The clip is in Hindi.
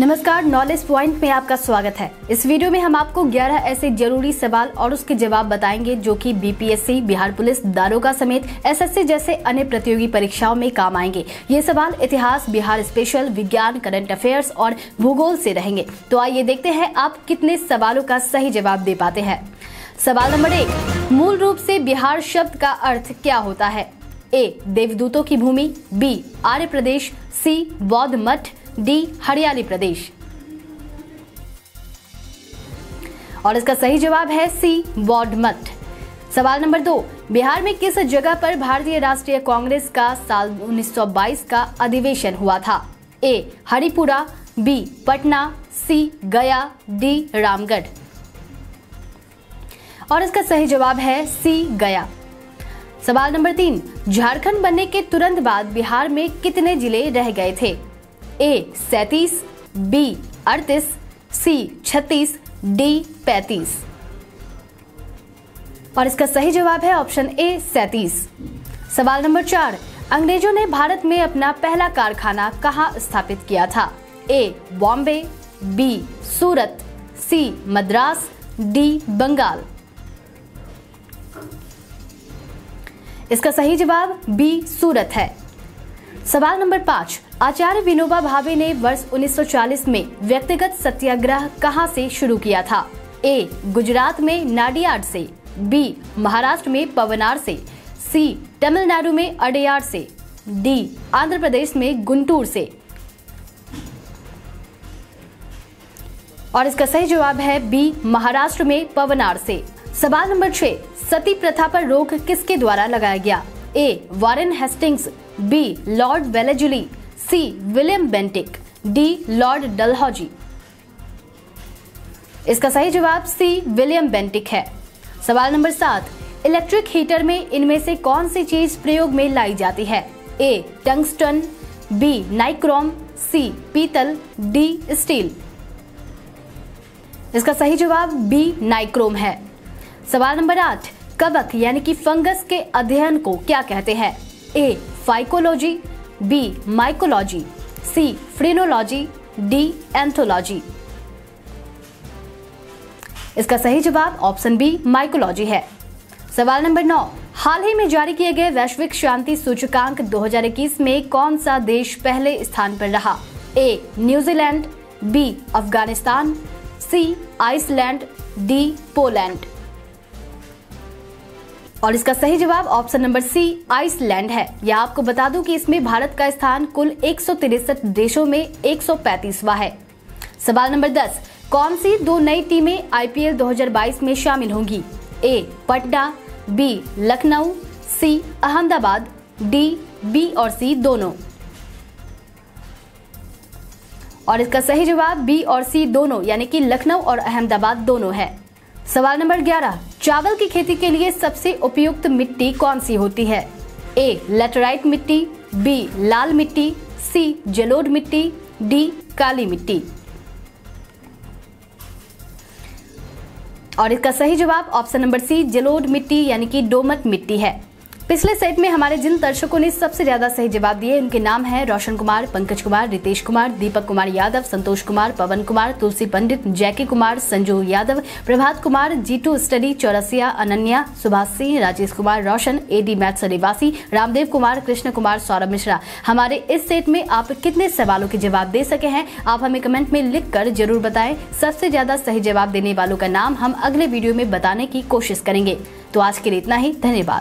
नमस्कार नॉलेज पॉइंट में आपका स्वागत है। इस वीडियो में हम आपको 11 ऐसे ज़रूरी सवाल और उसके जवाब बताएँगे जो कि बीपीएससी बिहार पुलिस, दारोगा समेत एसएससी जैसे अन्य प्रतियोगी परीक्षाओं में काम आएँगे। ये सवाल इतिहास, बिहार स्पेशल, विज्ञान, करंट अफेयर्स और भूगोल से रहेंगे। तो आइए देखते हैं आप कितने सवालों का सही जवाब दे पाते हैं। सवाल नंबर एक, मूल रूप से बिहार शब्द का अर्थ क्या होता है? ए, देवदूतों की भूमि, बी, आर्य प्रदेश, सी, बौद्ध मठ डी, हरियाली प्रदेश। और इसका सही जवाब है सी बौद्ध सवाल नंबर दो, बिहार में किस जगह पर भारतीय राष्ट्रीय कांग्रेस का साल 1922 का अधिवेशन हुआ था? A, Haripura, B, Patna, C, Gaya, D, Ramgarh. और इसका सही जवाब है सी, गया। सवाल नंबर तीन, झारखंड बनने के तुरंत बाद बिहार में कितने ज़िले रह गए थे? ए सैतीस बी अड़तीस सी छत्तीस डी पैतीस। और इसका सही जवाब है ऑप्शन ए सैतीस। सवाल नंबर चार, अंग्रेज़ों ने भारत में अपना पहला कारखाना कहाँ स्थापित किया था? A Bombay B Surat C Madras D Bengal. इसका सही जवाब बी सूरत है। सवाल नंबर पाँच आचार्य विनोबा भावे ने वर्ष 1940 में व्यक्तिगत सत्याग्रह कहाँ से शुरू किया था? ए, गुजरात में नाडियाड से। बी, महाराष्ट्र में पवनार से। सी, तमिलनाडु में अडेयार से। डी, आंध्र प्रदेश में गुंटूर से। और इसका सही जवाब है बी, महाराष्ट्र में पवनार से। सवाल नंबर छह सती प्रथा पर रोक किसके द्वारा लगाया गया? A, Warren Hastings. B, Lord Wellesley. C, William Bentinck, D, Lord Dalhousie. इसका सही जवाब सी, विलियम बेंटिक है। सवाल नंबर सात, इलेक्ट्रिक हीटर में इनमें से कौन सी चीज़ प्रयोग में लाई जाती है? A, tungsten, B, nichrome, C, पीतल, डी, स्टील। इसका सही जवाब बी, नाइक्रोम है। सवाल नंबर आठ, कवक यानी कि फंगस के अध्ययन को क्या कहते हैं? A, phycology B mycology C phrenology D anthology इसका सही जवाब ऑप्शन बी माइकोलॉजी है। सवाल नंबर नौ, हाल ही में जारी किए गए वैश्विक शांति सूचकांक 2021 में कौन सा देश पहले स्थान पर रहा? A New Zealand. B Afghanistan. C Iceland. D Poland. और इसका सही जवाब ऑप्शन नंबर सी, आइसलैंड है। या आपको बता दूँ कि इसमें भारत का स्थान कुल एक देशों में एक है। सवाल नंबर 10 कौन सी दो नई टीमें आईपीएल 2022 में शामिल होंगी? A, Patna, B, Lucknow, C, Ahmedabad, D, B और सी दोनों। और इसका सही जवाब बी और सी दोनों, यानी कि लखनऊ और अहमदाबाद दोनों है। सवाल नंबर 11 चावल की खेती के लिए सबसे उपयुक्त मिट्टी कौन सी होती है? ए लेटराइट मिट्टी बी लाल मिट्टी सी जलोद मिट्टी डी काली मिट्टी। और इसका सही जवाब ऑप्शन नंबर सी जलोद मिट्टी, यानी कि डोमट मिट्टी है। पिछले सेट में हमारे जिन दर्शकों ने सबसे ज़्यादा सही जवाब दिए, उनके नाम है Roshan Kumar, Pankaj Kumar, Ritesh Kumar, Deepak Kumar Yadav, Santosh Kumar, Pawan Kumar, Tulsi Pandit, Jackie Kumar, Sanju Yadav, Prabhat Kumar G two study, Chaurasia, Ananya, Subhash Singh, Rajesh Kumar, Roshan, A D maths निवासी रामदेव कुमार, कृष्ण कुमार, सौरभ मिश्रा। हमारे इस सेट में आप कितने सवालों के जवाब दे सके हैं, आप हमें कमेंट में लिख कर ज़रूर बताएँ। सबसे ज़्यादा सही जवाब देने वालों का नाम हम अगले वीडियो में बताने की कोशिश करेंगे। तो आज के लिए इतना ही, धन्यवाद।